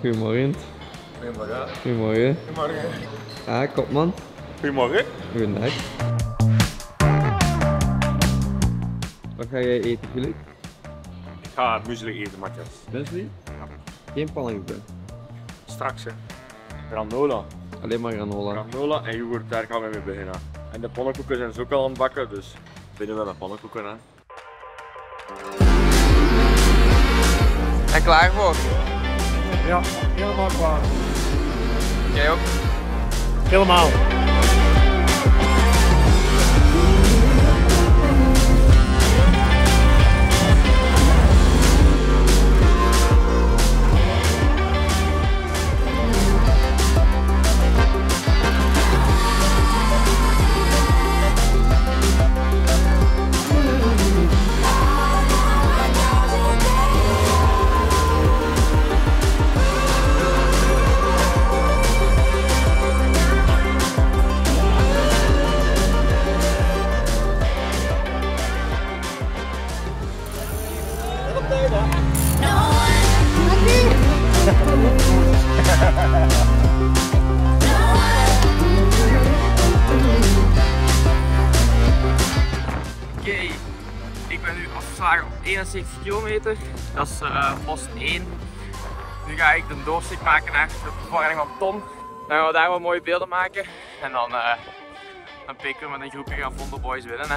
Goedemorgen. Goedemorgen. Goedemorgen. Goedemorgen. Ja, kopman. Goedemorgen. Goedendag. Wat ga jij eten, Filip? Ik ga muesli eten, Matthias. Muesli? Geen pannenkoeken. Straks hè. Granola. Alleen maar granola. Granola en yoghurt, daar gaan we mee beginnen. En de pannenkoeken zijn ze ook al aan het bakken, dus binnen met de pannenkoeken hè. En klaar voor? Ja, helemaal klaar. Jij ook? Helemaal. Oké, ik ben nu afgeslagen op 71 kilometer. Dat is eh, post 1. Nu ga ik de doorsteek maken naar de verwarring van Tom. Dan gaan we daar wat mooie beelden maken. En dan, uh, dan pikken met een groepje gaan Vondo Boys winnen. Hè.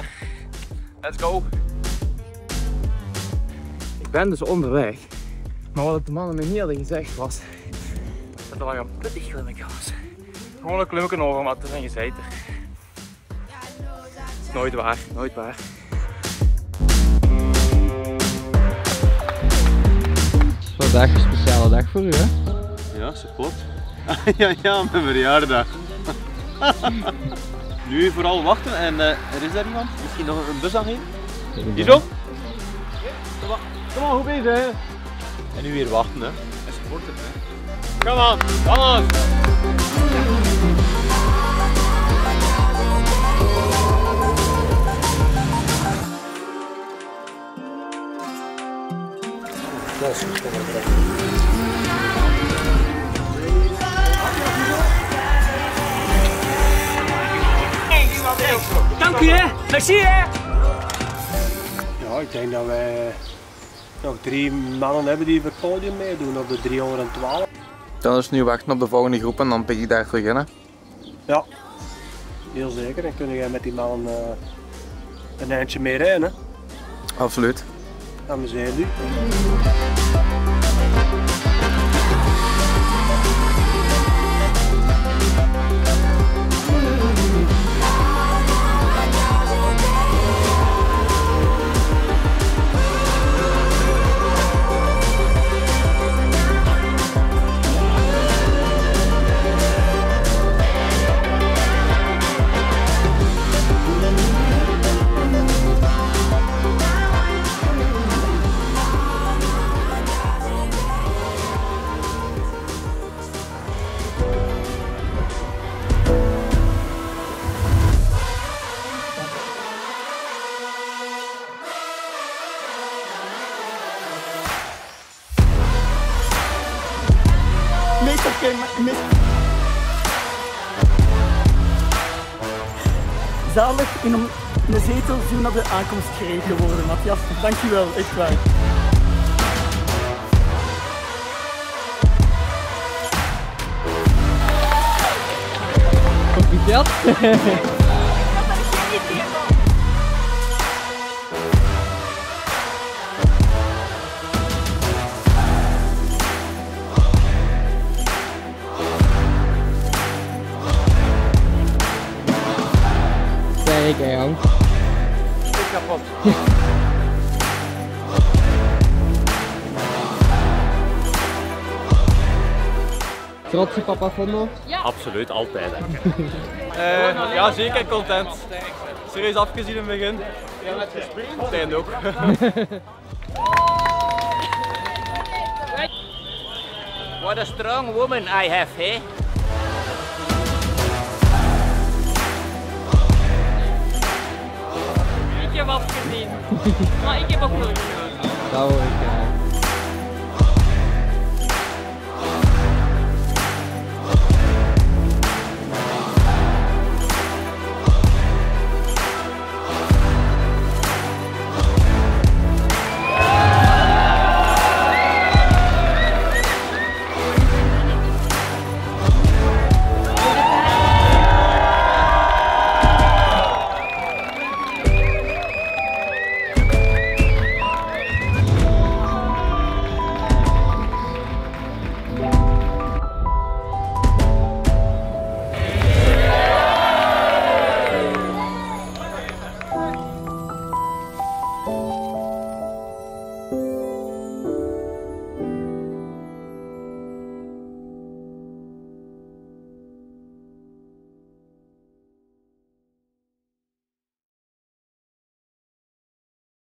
Let's go! Ik ben dus onderweg. Maar wat de mannen me niet hadden gezegd was dat er nog een pittig klimmetje was. Gewoon een klimmetje over, maar het is een gezeiter. Nooit waar, nooit waar. Het is vandaag een speciale dag voor u, hè? Ja, support. ja, ja, mijn verjaardag. nu vooral wachten en uh, er is daar iemand? Misschien nog een bus aan heen? Hier zo? Kom maar, goed bezig hè? En nu weer wachten hè. En supporten hè. Kom aan, kom aan! Dank u hè, merci hè! Ja, ik denk dat wij nog drie mannen hebben die voor het podium meedoen op de 312. Dan is nu wachten op de volgende groep en dan pik ik daar beginnen. Ja, heel zeker. Dan kun jij met die mannen uh, een eindje mee rijden. Hè? Absoluut. Amuseer u. Meester, meester. Zalig in een, een zetel zo naar de aankomst gereden worden, Matthias. Dankjewel, echt waar. Proficiat. Hè. Ik. Trotse papa Fondo? Absoluut, altijd hè. Uh, ja, zeker content. Serieus afgezien in het begin. Op het einde ook. What a strong woman I have, eh? Ik heb afgezien. Maar ik heb ook nooit gedaan. Dat hoor ik, ja.